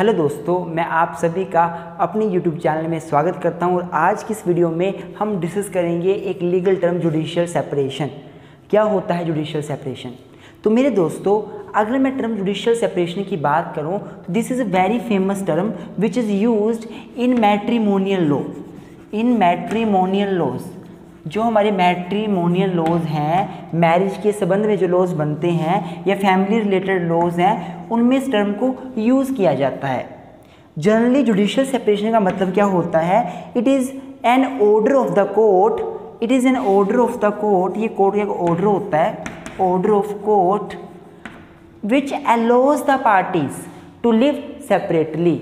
Hello दोस्तों, मैं आप सभी का अपने यूट्यूब चैनल में स्वागत करता हूँ और आज की इस वीडियो में हम डिस्कस करेंगे एक लीगल टर्म जुडिशियल सेपरेशन क्या होता है जुडिशियल सेपरेशन तो मेरे दोस्तों, अगर मैं टर्म जुडिशियल सेपरेशन की बात करूँ तो this is a very famous term which is use in matrimonial law in matrimonial laws जो हमारे मैट्रीमोनियल लॉज हैं मैरिज के संबंध में जो लॉज बनते हैं, या फैमिली रिलेटेड लॉज हैं, उनमें इस टर्म को यूज़ किया जाता है। जनरली जुडिशल सेपरेशन का मतलब क्या होता है? It is an order of the court it is an order of the court ये कोर्ट का एक ऑर्डर होता है order of court which allows the parties to live separately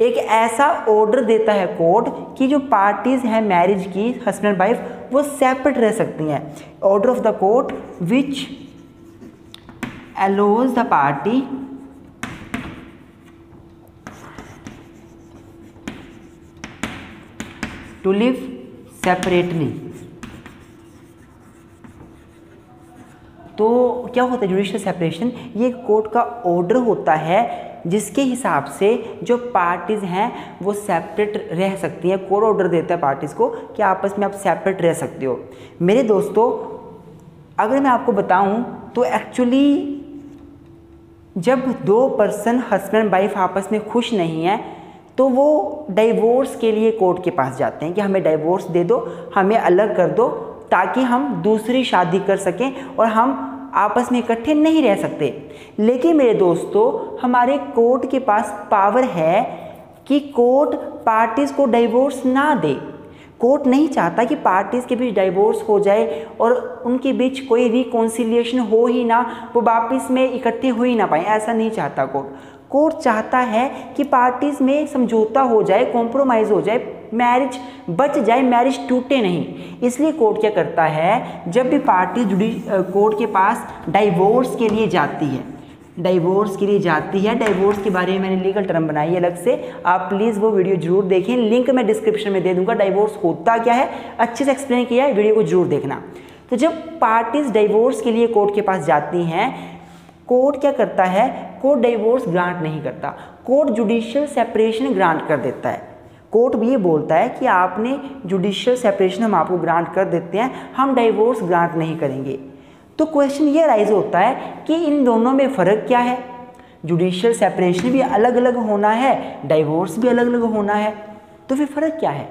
एक ऐसा ऑर्डर देता है कोर्ट कि जो पार्टीज़ हैं मैरिज की हस्बैंड वाइफ वो सेपरेट रह सकती हैं. Order of the court which allows the party to live separately तो क्या होता है जुडिशियल सेपरेशन ये कोर्ट का ऑर्डर होता है जिसके हिसाब से जो पार्टीज़ हैं, वो सेपरेट रह सकती हैं। कोर्ट ऑर्डर देता है पार्टीज़ को कि आपस में आप सेपरेट रह सकते हो। मेरे दोस्तों, अगर मैं आपको बताऊँ तो एक्चुअली जब दो पर्सन हस्बैंड वाइफ आपस में खुश नहीं है तो वो डाइवोर्स के लिए कोर्ट के पास जाते हैं कि हमें डाइवोर्स दे दो, हमें अलग कर दो, ताकि हम दूसरी शादी कर सकें और हम आपस में इकट्ठे नहीं रह सकते। लेकिन मेरे दोस्तों, हमारे कोर्ट के पास पावर है कि कोर्ट पार्टीज़ को डाइवोर्स ना दे। कोर्ट नहीं चाहता कि पार्टीज़ के बीच डाइवोर्स हो जाए और उनके बीच कोई रिकॉन्सिलिएशन हो ही ना, वो वापस में इकट्ठे हो ही ना पाए, ऐसा नहीं चाहता कोर्ट। कोर्ट चाहता है कि पार्टीज़ में समझौता हो जाए कॉम्प्रोमाइज़ हो जाए मैरिज बच जाए मैरिज टूटे नहीं। इसलिए कोर्ट क्या करता है, जब भी पार्टी जुड़ी कोर्ट के पास डाइवोर्स के लिए जाती है डाइवोर्स के लिए जाती है डाइवोर्स के बारे में मैंने लीगल टर्म बनाई है अलग से, आप प्लीज़ वो वीडियो ज़रूर देखें। लिंक मैं डिस्क्रिप्शन में दे दूँगा डाइवोर्स होता क्या है, अच्छे से एक्सप्लेन किया है वीडियो को ज़रूर देखना। तो जब पार्टीज़ डाइवोर्स के लिए कोर्ट के पास जाती हैं कोर्ट क्या करता है? कोर्ट डाइवोर्स ग्रांट नहीं करता। कोर्ट जुडिशियल सेपरेशन ग्रांट कर देता है। कोर्ट भी ये बोलता है कि आपने जुडिशियल सेपरेशन हम आपको ग्रांट कर देते हैं, हम डाइवोर्स ग्रांट नहीं करेंगे। तो क्वेश्चन ये राइज होता है कि इन दोनों में फ़र्क क्या है? जुडिशियल सेपरेशन भी अलग अलग होना है डाइवोर्स भी अलग अलग होना है। तो फिर फ़र्क क्या है?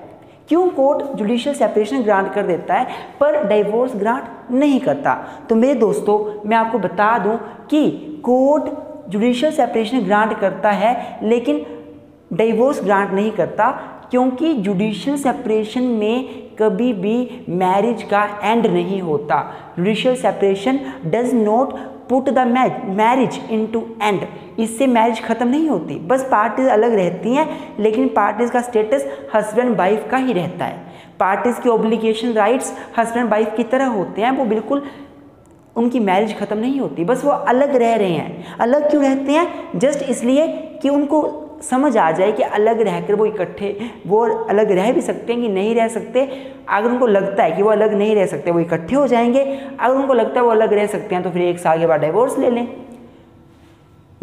क्यों कोर्ट जुडिशियल सेपरेशन ग्रांट कर देता है, पर डाइवोर्स ग्रांट नहीं करता। तो मेरे दोस्तों, मैं आपको बता दूँ कि कोर्ट जुडिशियल सेपरेशन ग्रांट करता है, लेकिन डाइवोर्स ग्रांट नहीं करता, क्योंकि जुडिशियल सेपरेशन में कभी भी मैरिज का एंड नहीं होता। Judicial separation does not put the marriage into end इससे मैरिज ख़त्म नहीं होती। बस पार्टीज़ अलग रहती हैं, लेकिन पार्टीज़ का स्टेटस हस्बैंड वाइफ का ही रहता है। पार्टीज़ के ओब्लिगेशन राइट्स हस्बैंड वाइफ की तरह होते हैं, वो बिल्कुल उनकी मैरिज ख़त्म नहीं होती। बस वो अलग रह रहे हैं। अलग क्यों रहते हैं? जस्ट इसलिए कि उनको समझ आ जाए कि अलग रहकर वो इकट्ठे, वो अलग रह भी सकते हैं कि नहीं रह सकते। अगर उनको लगता है कि वो अलग नहीं रह सकते, वो इकट्ठे हो जाएँगे। अगर उनको लगता है वो अलग रह सकते हैं तो फिर एक साल के बाद डिवोर्स ले लें।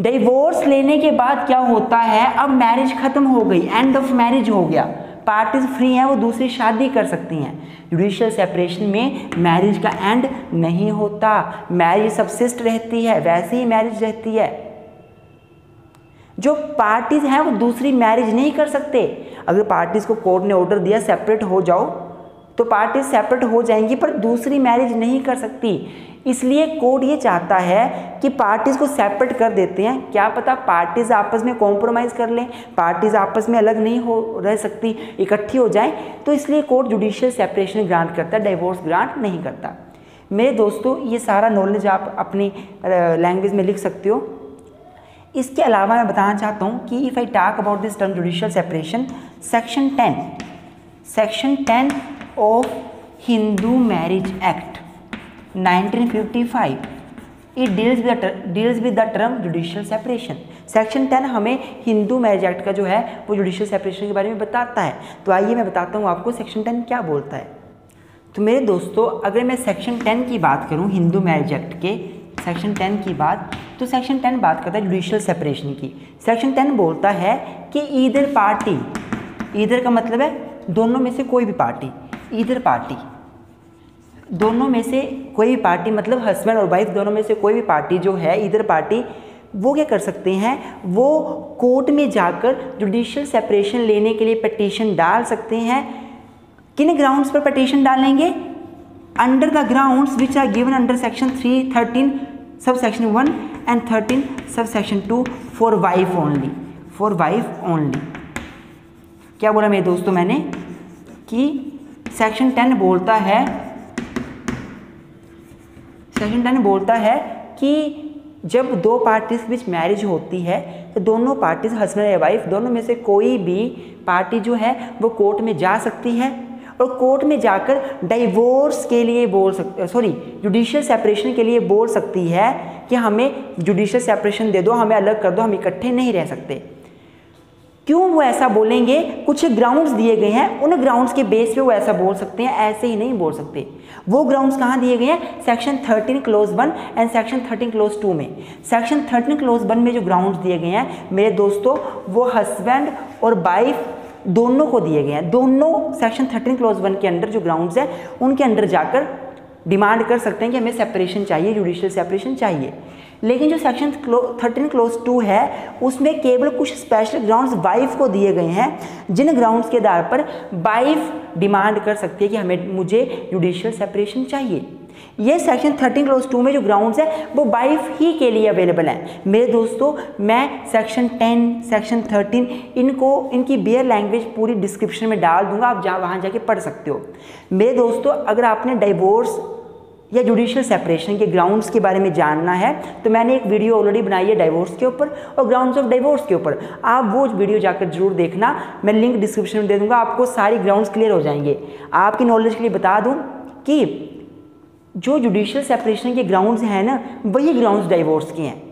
डिवोर्स लेने के बाद क्या होता है? अब मैरिज खत्म हो गई। एंड ऑफ़ मैरिज हो गया। पार्टीज़ फ्री हैं, वो दूसरी शादी कर सकती हैं। जुडिशियल सेपरेशन में मैरिज का एंड नहीं होता। मैरिज सबसिस्ट रहती है, वैसे ही मैरिज रहती है। जो पार्टीज़ हैं, वो दूसरी मैरिज नहीं कर सकते। अगर पार्टीज़ को कोर्ट ने ऑर्डर दिया सेपरेट हो जाओ तो पार्टीज़ सेपरेट हो जाएँगी, पर दूसरी मैरिज नहीं कर सकती। इसलिए कोर्ट ये चाहता है कि पार्टीज़ को सेपरेट कर देते हैं। क्या पता पार्टीज़ आपस में कॉम्प्रोमाइज़ कर लें पार्टीज़ आपस में अलग नहीं हो, रह सकती, इकट्ठी हो जाएँ तो इसलिए कोर्ट जुडिशियल सेपरेशन ग्रांट करता है डाइवोर्स ग्रांट नहीं करता। मेरे दोस्तों, ये सारा नॉलेज आप अपनी लैंग्वेज में लिख सकते हो। इसके अलावा मैं बताना चाहता हूँ कि if I talk about this term judicial separation section ten section ten of Hindu marriage act 1955 it deals with deals with the term judicial separation section ten हमें हिंदू मैरिज एक्ट का जो है, वो जुडिशियल सेपरेशन के बारे में बताता है। तो आइए मैं बताता हूँ आपको सेक्शन टेन क्या बोलता है। तो मेरे दोस्तों, अगर मैं सेक्शन टेन की बात करूँ, हिंदू मैरिज एक्ट के सेक्शन टेन की बात तो सेक्शन टेन बात करता है जुडिशियल सेपरेशन की। सेक्शन टेन बोलता है कि ईदर पार्टी ईदर का मतलब है दोनों में से कोई भी पार्टी ईदर पार्टी दोनों में से कोई भी पार्टी मतलब हस्बैंड और वाइफ दोनों में से कोई भी पार्टी जो है इधर पार्टी, वो क्या कर सकते हैं? वो कोर्ट में जाकर जुडिशियल सेपरेशन लेने के लिए पटिशन डाल सकते हैं। किन ग्राउंड्स पर पटिशन डालेंगे? Under the grounds which are given under section three thirteen sub section one and thirteen sub section two for wife only for wife only क्या बोला मेरे दोस्तों मैंने? कि सेक्शन टेन बोलता है सेक्शन टेन बोलता है कि जब दो पार्टीज़ बीच मैरिज होती है तो दोनों पार्टीज़ हस्बैंड या वाइफ दोनों में से कोई भी पार्टी जो है, वो कोर्ट में जा सकती है। और कोर्ट में जाकर डाइवोर्स के लिए बोल सकते सॉरी जुडिशियल सेपरेशन के लिए बोल सकती है कि हमें जुडिशियल सेपरेशन दे दो, हमें अलग कर दो, हम इकट्ठे नहीं रह सकते। क्यों वो ऐसा बोलेंगे? कुछ ग्राउंड्स दिए गए हैं। उन ग्राउंड्स के बेस पे वो ऐसा बोल सकते हैं, ऐसे ही नहीं बोल सकते। वो ग्राउंड्स कहाँ दिए गए हैं? Section 13 clause one and section 13 clause two में। सेक्शन 13 क्लोज वन में जो ग्राउंड्स दिए गए हैं, मेरे दोस्तों, वो हस्बैंड और वाइफ दोनों को दिए गए हैं। दोनों सेक्शन 13 क्लोज वन के अंडर जो ग्राउंड्स है, उनके अंडर जाकर डिमांड कर सकते हैं कि हमें सेपरेशन चाहिए जुडिशियल सेपरेशन चाहिए। लेकिन जो सेक्शन थर्टीन क्लोज टू है, उसमें केवल कुछ स्पेशल ग्राउंड्स वाइफ को दिए गए हैं, जिन ग्राउंड्स के आधार पर वाइफ डिमांड कर सकती है कि हमें, मुझे जुडिशियल सेपरेशन चाहिए। ये सेक्शन थर्टीन क्लोज टू में जो ग्राउंड्स है, वो वाइफ ही के लिए अवेलेबल हैं। मेरे दोस्तों, मैं सेक्शन टेन सेक्शन थर्टीन इनको, इनकी बेयर लैंग्वेज पूरी डिस्क्रिप्शन में डाल दूँगा, आप जहाँ वहाँ जाके पढ़ सकते हो। मेरे दोस्तों, अगर आपने डाइवोर्स या जुडिशियल सेपरेशन के ग्राउंड्स के बारे में जानना है तो मैंने एक वीडियो ऑलरेडी बनाई है डाइवोर्स के ऊपर और ग्राउंड्स ऑफ़ डाइवोर्स के ऊपर। आप वो वीडियो जाकर ज़रूर देखना, मैं लिंक डिस्क्रिप्शन में दे दूँगा, आपको सारी ग्राउंड्स क्लियर हो जाएँगे। आपकी नॉलेज के लिए बता दूँ कि जो जुडिशियल सेपरेशन के ग्राउंड्स हैं ना, वही ग्राउंड्स डाइवोर्स के हैं।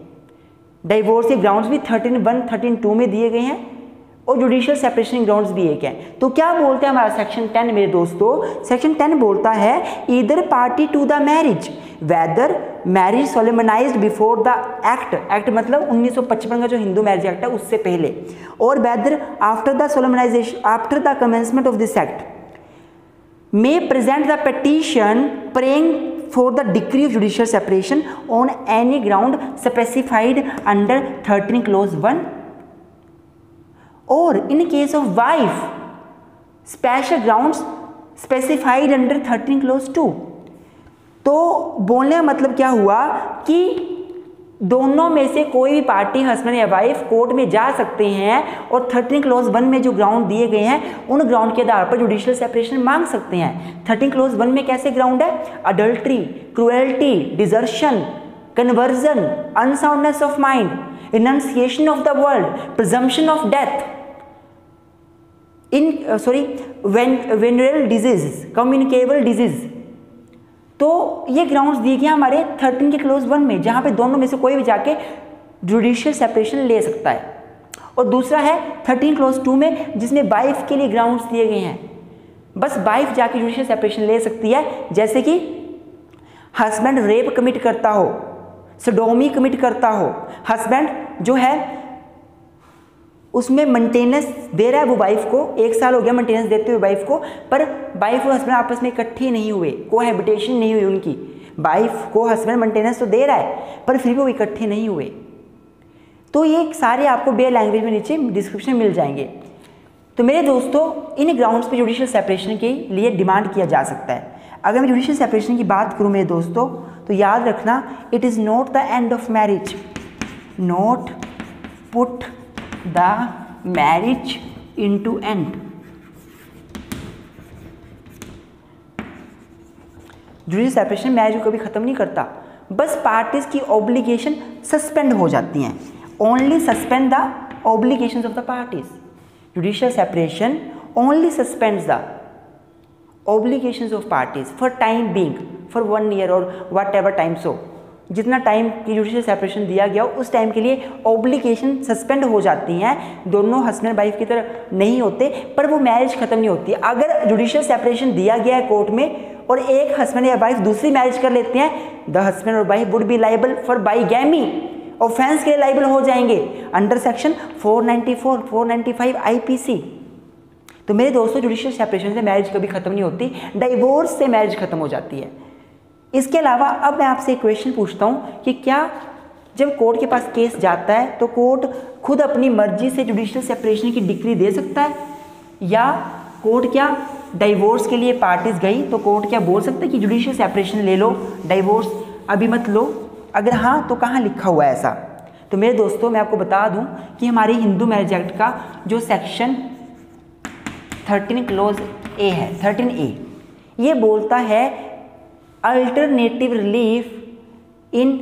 डाइवोर्स के ग्राउंड्स भी थर्टीन वन थर्टीन टू में दिए गए हैं। और जुडिशियल सेपरेशन ग्राउंड्स भी एक है। तो क्या बोलते हैं हमारा सेक्शन टेन मेरे दोस्तों? सेक्शन टेन बोलता है, इधर party to the marriage whether marriage solemnize before the act act मतलब 1955 का जो हिंदू मैरिज एक्ट है, उससे पहले। और whether after the solemnization after the commencement of this act may present the petition praying for the decree of judicial separation on any ground specified under 13 clause 1 or in case of wife, special grounds specified under 13 clause 2 तो बोलने का मतलब क्या हुआ कि दोनों में से कोई भी पार्टी हस्बैंड या वाइफ कोर्ट में जा सकते हैं और थर्टीन क्लोज वन में जो ग्राउंड दिए गए हैं, उन ग्राउंड के आधार पर जुडिशियल सेपरेशन मांग सकते हैं। थर्टीन क्लोज वन में कैसे ग्राउंड है? Adultery cruelty desertion conversion unsoundness of mind renunciation of the world presumption of death in sorry venereal disease communicable disease तो ये ग्राउंड्स दिए गए हमारे थर्टीन के क्लोज वन में, जहाँ पे दोनों में से कोई भी जाके जुडिशियल सेपरेशन ले सकता है। और दूसरा है थर्टीन क्लोज टू में, जिसमें वाइफ के लिए ग्राउंड्स दिए गए हैं। बस वाइफ जाके जुडिशियल सेपरेशन ले सकती है, जैसे कि हस्बैंड रेप कमिट करता हो। सडोमी कमिट करता हो। हस्बैंड जो है, उसमें मेंटेनेंस दे रहा है वो वाइफ को। एक साल हो गया मेंटेनेंस देते हुए वाइफ को, पर वाइफ और हस्बैंड आपस में इकट्ठे नहीं हुए को हैबिटेशन नहीं हुई उनकी। वाइफ को हस्बैंड मेंटेनेंस तो दे रहा है, पर फिर भी वो इकट्ठे नहीं हुए। तो ये सारे आपको बे लैंग्वेज में नीचे डिस्क्रिप्शन मिल जाएँगे। तो मेरे दोस्तों, इन ग्राउंड्स पे जुडिशियल सेपरेशन के लिए डिमांड किया जा सकता है। अगर मैं जुडिशियल सेपरेशन की बात करूँ मेरे दोस्तों तो याद रखना it is not the end of marriage not put the marriage into end judicial separation marriage को कभी ख़त्म नहीं करता। बस पार्टीज़ की ऑब्लिगेशन सस्पेंड हो जाती हैं। Only suspend the obligation of the parties judicial separation only suspend the of parties for time being for one year और वट एवर टाइम सो जितना टाइम की जुडिशियल सेपरेशन दिया गया, उस टाइम के लिए ऑब्लिगेशन सस्पेंड हो जाती हैं। दोनों हस्बैंड वाइफ की तरह नहीं होते, पर वो मैरिज ख़त्म नहीं होती। अगर जुडिशियल सेपरेशन दिया गया है कोर्ट में और एक हस्बैंड या वाइफ दूसरी मैरिज कर लेते हैं द हस्बैंड और wife would be liable for bigamy offence के लिए लाइबल हो जाएँगे। अंडर सेक्शन 494 495 आईपीसी तो मेरे दोस्तों जुडिशियल सेपरेशन से मैरिज कभी खत्म नहीं होती डाइवोर्स से मैरिज खत्म हो जाती है। इसके अलावा, अब मैं आपसे एक क्वेश्चन पूछता हूँ कि क्या जब कोर्ट के पास केस जाता है तो कोर्ट खुद अपनी मर्ज़ी से जुडिशियल सेपरेशन की डिग्री दे सकता है? या कोर्ट क्या डाइवोर्स के लिए पार्टीज़ गई तो कोर्ट क्या बोल सकता है कि जुडिशियल सेपरेशन ले लो डाइवोर्स अभी मत लो? अगर हाँ तो कहाँ लिखा हुआ है ऐसा? तो मेरे दोस्तों, मैं आपको बता दूँ कि हमारे हिंदू मैरिज एक्ट का जो सेक्शन थर्टीन क्लोज ए है थर्टीन ए ये बोलता है alternative relief in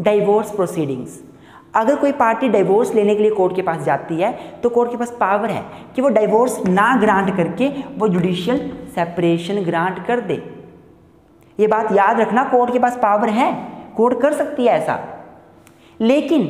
divorce proceedings अगर कोई पार्टी डाइवोर्स लेने के लिए कोर्ट के पास जाती है तो कोर्ट के पास पावर है कि वो डाइवोर्स ना ग्रांट करके वो जुडिशियल सेपरेशन ग्रांट कर दे. ये बात याद रखना कोर्ट के पास पावर है कोर्ट कर सकती है ऐसा. लेकिन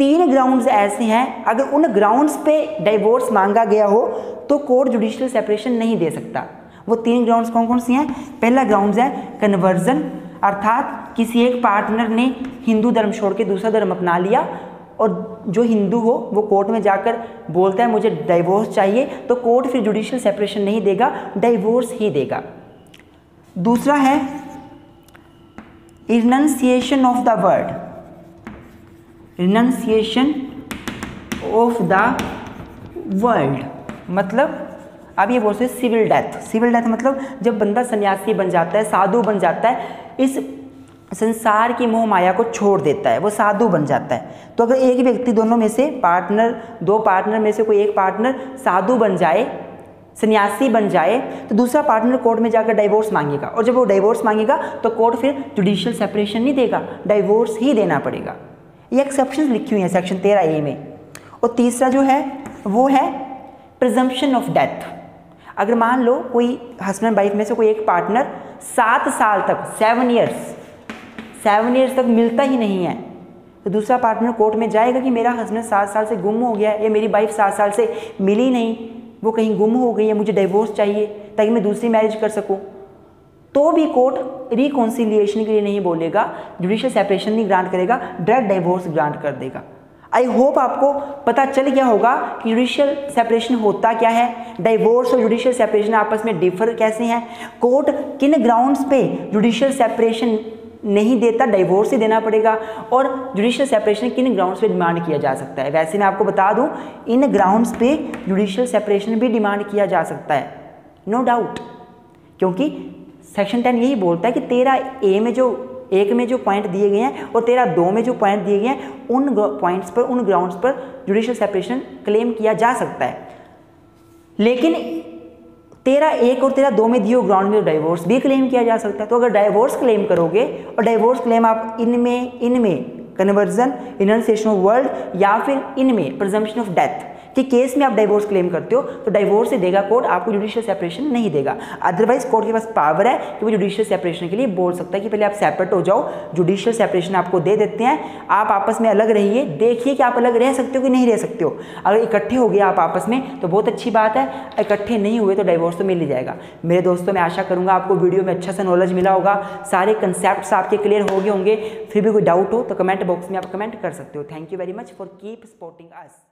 तीन ग्राउंड्स ऐसे हैं। अगर उन ग्राउंड्स पे डाइवोर्स मांगा गया हो तो कोर्ट जुडिशियल सेपरेशन नहीं दे सकता। वो तीन ग्राउंड्स कौन कौन सी हैं? पहला ग्राउंड्स है कन्वर्जन अर्थात किसी एक पार्टनर ने हिंदू धर्म छोड़ के दूसरा धर्म अपना लिया, और जो हिंदू हो, वो कोर्ट में जाकर बोलता है, मुझे डाइवोर्स चाहिए। तो कोर्ट फिर जुडिशियल सेपरेशन नहीं देगा डाइवोर्स ही देगा। दूसरा है renunciation of the word renunciation of the world मतलब अब ये बोलते हैं सिविल डेथ सिविल डेथ मतलब जब बंदा सन्यासी बन जाता है, साधु बन जाता है, इस संसार की मोह माया को छोड़ देता है, वो साधु बन जाता है। तो अगर एक व्यक्ति दोनों में से पार्टनर दो पार्टनर में से कोई एक पार्टनर साधु बन जाए, सन्यासी बन जाए तो दूसरा पार्टनर कोर्ट में जाकर डाइवोर्स मांगेगा। और जब वो डाइवोर्स मांगेगा तो कोर्ट फिर जुडिशियल सेपरेशन नहीं देगा डाइवोर्स ही देना पड़ेगा। ये एक्सेप्शन लिखी हुई है सेक्शन तेरह ए में। और तीसरा जो है, वो है प्रजम्पशन ऑफ़ डेथ अगर मान लो कोई हस्बैंड वाइफ में से कोई एक पार्टनर सात साल तक सेवन ईयर्स सेवन ईयर्स तक मिलता ही नहीं है तो दूसरा पार्टनर कोर्ट में जाएगा कि मेरा हस्बैंड सात साल से गुम हो गया है या मेरी वाइफ सात साल से मिली नहीं, वो कहीं गुम हो गई है, मुझे डिवोर्स चाहिए, ताकि मैं दूसरी मैरिज कर सकूँ। तो भी कोर्ट रिकॉन्सिलिएशन के लिए नहीं बोलेगा जुडिशियल सेपरेशन नहीं ग्रांट करेगा डायरेक्ट डिवोर्स ग्रांट कर देगा। आई होप आपको पता चल गया होगा कि जुडिशियल सेपरेशन होता क्या है डाइवोर्स और जुडिशियल सेपरेशन आपस में डिफर कैसे हैं। कोर्ट किन ग्राउंड्स पे जुडिशियल सेपरेशन नहीं देता डाइवोर्स ही देना पड़ेगा, और जुडिशियल सेपरेशन किन ग्राउंड्स पे डिमांड किया जा सकता है। वैसे मैं आपको बता दूँ, इन ग्राउंड्स पे जुडिशियल सेपरेशन भी डिमांड किया जा सकता है। नो no डाउट क्योंकि सेक्शन टेन यही बोलता है कि तेरा ए में जो एक में जो पॉइंट दिए गए हैं और तेरह दो में जो पॉइंट दिए गए हैं, उन पॉइंट्स पर, उन ग्राउंड्स पर जुडिशियल सेपरेशन क्लेम किया जा सकता है। लेकिन तेरा एक और तेरा दो में दिए ग्राउंड में डाइवोर्स भी क्लेम किया जा सकता है। तो अगर डाइवोर्स क्लेम करोगे और डाइवोर्स क्लेम आप इनमें इनमें कन्वर्जन इनसेशन ऑफ़ वर्ल्ड या फिर इनमें प्रजम्पशन ऑफ़ डेथ कि केस में आप डाइवोर्स क्लेम करते हो तो डाइवोर्स ही देगा कोर्ट आपको जुडिशियल सेपरेशन नहीं देगा। अदरवाइज़ कोर्ट के पास पावर है कि वो जुडिशियल सेपरेशन के लिए बोल सकता है कि पहले आप सेपरेट हो जाओ जुडिशियल सेपरेशन आपको दे देते हैं, आप आपस में अलग रहिए, देखिए कि आप अलग रह सकते हो कि नहीं रह सकते हो। अगर इकट्ठे हो गए आप आपस में तो बहुत अच्छी बात है, इकट्ठे नहीं हुए तो डाइवोर्स तो मिल ही जाएगा। मेरे दोस्तों, मैं आशा करूँगा आपको वीडियो में अच्छा सा नॉलेज मिला होगा, सारे कंसेप्ट आपके क्लियर हो गए होंगे, फिर भी कोई डाउट हो तो कमेंट बॉक्स में आप कमेंट कर सकते हो। Thank you very much for keep supporting us